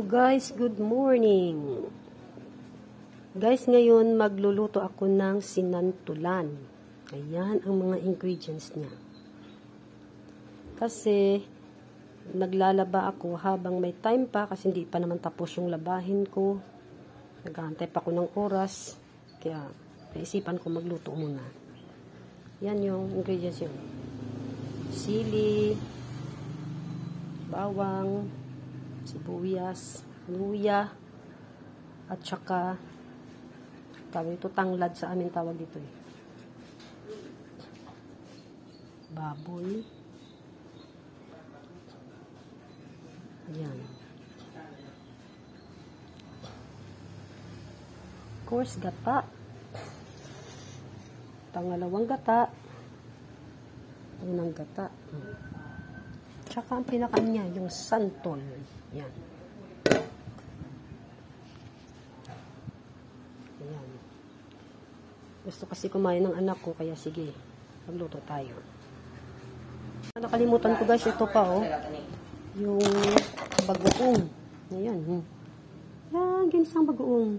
Hello guys, good morning. Guys, ngayon magluluto ako ng sinantulan. Ayan ang mga ingredients niya. Kasi naglalaba ako habang may time pa kasi hindi pa naman tapos yung labahin ko. Naghahantay pa ako ng oras. Kaya naisipan ko magluto muna. Yan yung ingredients yun. Sili, bawang, sibuyas, luya, at saka tawag ito tanglad sa amin tawag dito eh. Baboy. Yan. Of course, gata. Pangalawang gata. Unang gata. Hmm. Tsaka ang pinaka niya, yung santol. Yan. Ayan. Gusto kasi kumain ng anak ko, kaya sige, magluto tayo. Nakalimutan ko guys, ito pa oh. Yung bagoong. Ayan. Hmm. Yan, ginisang bagoong.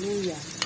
Luya. Ang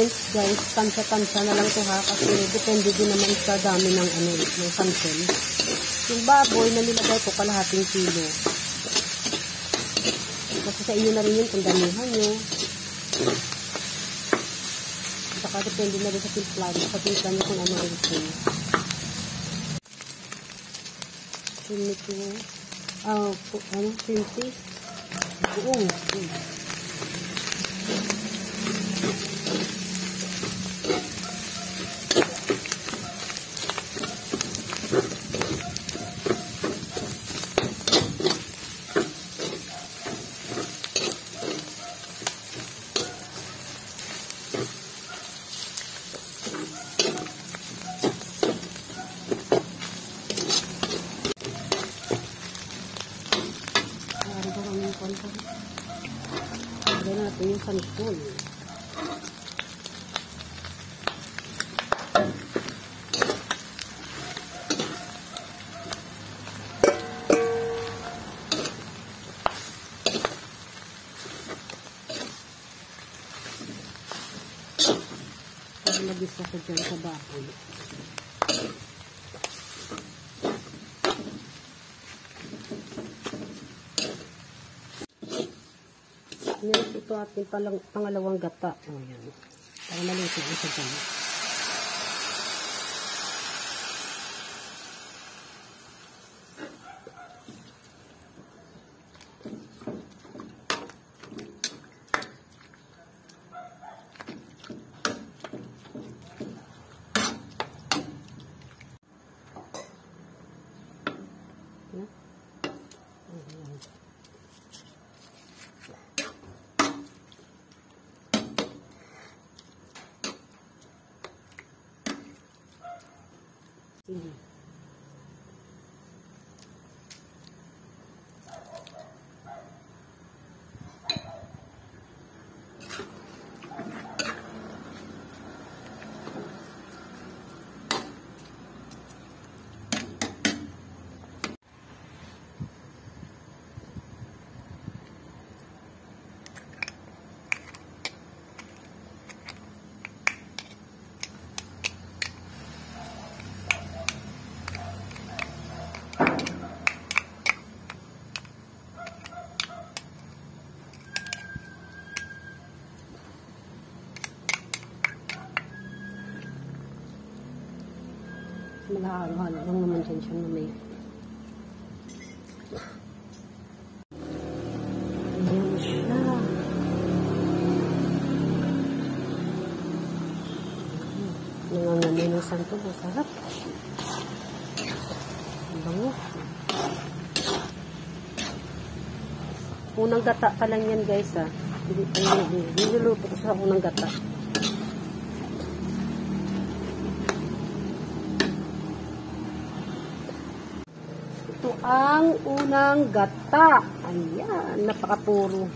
ingredients guys, tansya-tansya na lang to ha kasi depende din naman sa dami ng ano, ng samsel. Yung baboy na nilagay ko kalahating kilo. Kasi sa iyo na rin yun kung damihan nyo. Saka depende na rin sa timplan, sa timplan nyo kung ano gusto nyo. Sinito, ah, uh, ano, sinti, buong. Hmm. Lagyan natin yung santol. Para mag-isa ko dyan sa baboy. Yan ito ating palang, pangalawang gata. O yan. Para maluto ang sa dyan. Hindi. Mag-aaral-halo lang naman dyan siya na may Ayan siya. Nangangamoy ng santo. Masarap. Ang bango. Unang gata pa lang yan guys ah. Niluluto ko sa unang gata. Ang unang gata. Ayan, napakapuro.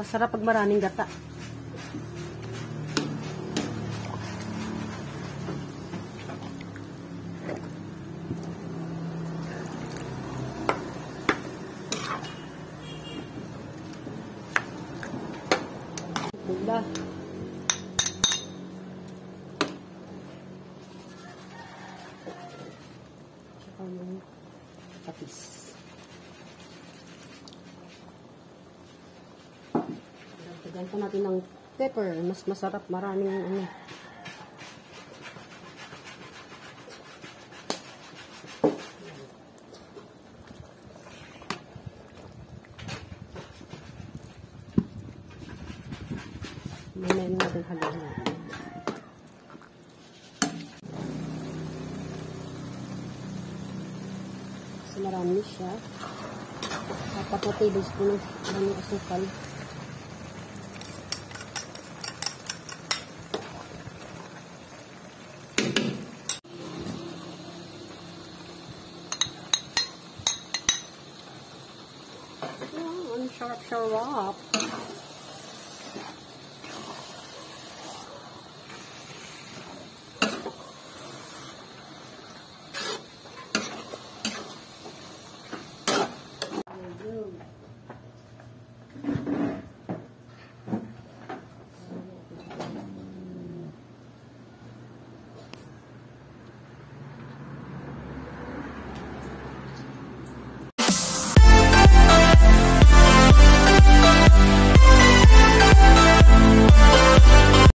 Masarap pag maraming gata. Tsaka yung kapis. Dagdagan pa natin ng pepper. Mas masarap. Maraming ano. Mamaya na natin haluin. Marami siya. Apat na tablespoon ng asukal. Oh, ang sarap-sarap.